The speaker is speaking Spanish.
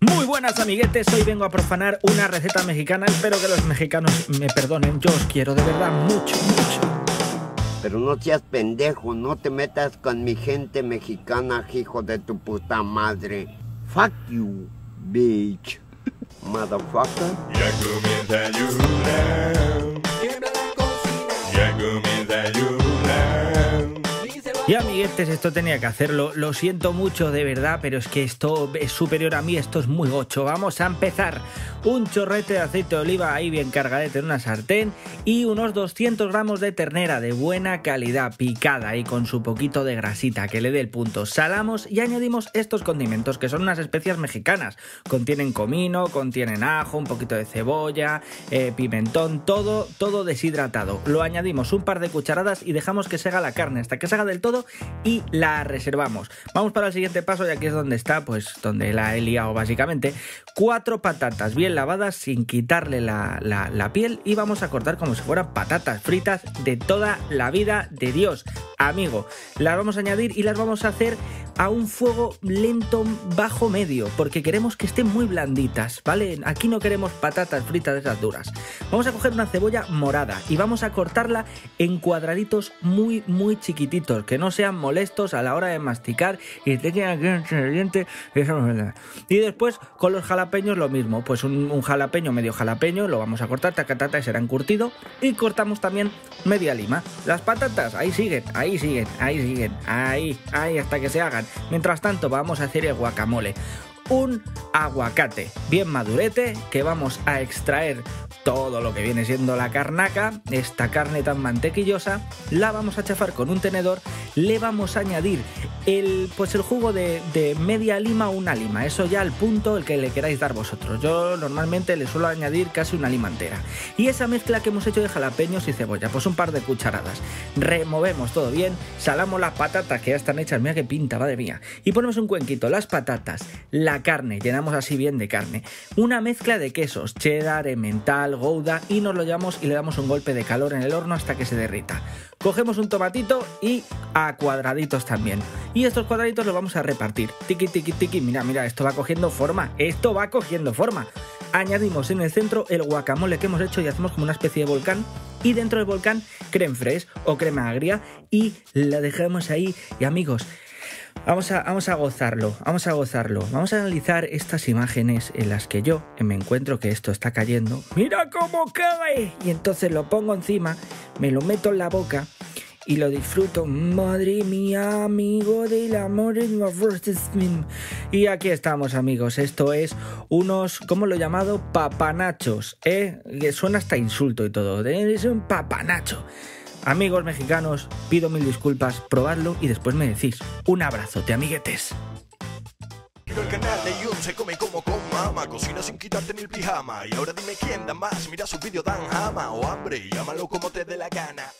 Muy buenas amiguetes, hoy vengo a profanar una receta mexicana, espero que los mexicanos me perdonen, yo os quiero de verdad mucho, mucho. Pero no seas pendejo, no te metas con mi gente mexicana, hijo de tu puta madre. Fuck you, bitch. Motherfucker. Ya comienza amiguetes, esto tenía que hacerlo, lo siento mucho de verdad, pero es que esto es superior a mí, esto es muy gocho. Vamos a empezar. Un chorrete de aceite de oliva ahí bien cargadete en una sartén y unos 200 gramos de ternera de buena calidad, picada y con su poquito de grasita que le dé el punto. Salamos y añadimos estos condimentos que son unas especias mexicanas. Contienen comino, contienen ajo, un poquito de cebolla, eh, pimentón, todo, todo deshidratado. Lo añadimos un par de cucharadas y dejamos que se haga la carne hasta que se haga del todo y la reservamos. Vamos para el siguiente paso y aquí es donde está, pues donde la he liado básicamente. Cuatro patatas bien lavadas sin quitarle la, la- la piel y vamos a cortar como si fueran patatas fritas de toda la vida de Dios. Amigo, las vamos a añadir y las vamos a hacer a un fuego lento bajo medio porque queremos que estén muy blanditas, ¿vale? Aquí no queremos patatas fritas de esas duras. Vamos a coger una cebolla morada y vamos a cortarla en cuadraditos muy muy chiquititos, que no sean molestos a la hora de masticar y te quedan aquí el diente. Y después con los jalapeños lo mismo, pues un, un jalapeño, medio jalapeño, lo vamos a cortar, tacatata y será encurtido. Y cortamos también media lima. Las patatas, ahí siguen, ahí siguen, ahí siguen, ahí, ahí hasta que se hagan. Mientras tanto vamos a hacer el guacamole. Un aguacate bien madurete que vamos a extraer todo lo que viene siendo la carnaca, esta carne tan mantequillosa, la vamos a chafar con un tenedor, le vamos a añadir el, pues el jugo de, de media lima o una lima, eso ya al punto el que le queráis dar vosotros. Yo normalmente le suelo añadir casi una lima entera. Y esa mezcla que hemos hecho de jalapeños y cebolla, pues un par de cucharadas. Removemos todo bien, salamos las patatas que ya están hechas, mira qué pinta, madre mía. Y ponemos un cuenquito, las patatas, la carne, llenamos así bien de carne. Una mezcla de quesos, cheddar, emmental, gouda y nos lo llevamos y le damos un golpe de calor en el horno hasta que se derrita. Cogemos un tomatito y a cuadraditos también. Y estos cuadraditos los vamos a repartir. Tiki, tiki, tiki. Mira, mira, esto va cogiendo forma. Esto va cogiendo forma. Añadimos en el centro el guacamole que hemos hecho y hacemos como una especie de volcán. Y dentro del volcán, creme fraise o crema agria. Y la dejamos ahí. Y amigos, Vamos a, vamos a gozarlo, vamos a gozarlo. Vamos a analizar estas imágenes en las que yo me encuentro que esto está cayendo. ¡Mira cómo cae! Y entonces lo pongo encima, me lo meto en la boca y lo disfruto. Madre mía, amigo del amor es mi advertisement. Y aquí estamos, amigos. Esto es unos, ¿cómo lo he llamado? Papanachos, ¿eh? Que suena hasta insulto y todo. ¿eh? Es un papanacho. Amigos mexicanos, pido mil disculpas, probadlo y después me decís. Un abrazote, amiguetes. El canal de Yum se come como con mama Cocina sin quitarte ni el pijama Y ahora dime quién da más Mira su vídeo dan jama o hambre Llámalo como te dé la gana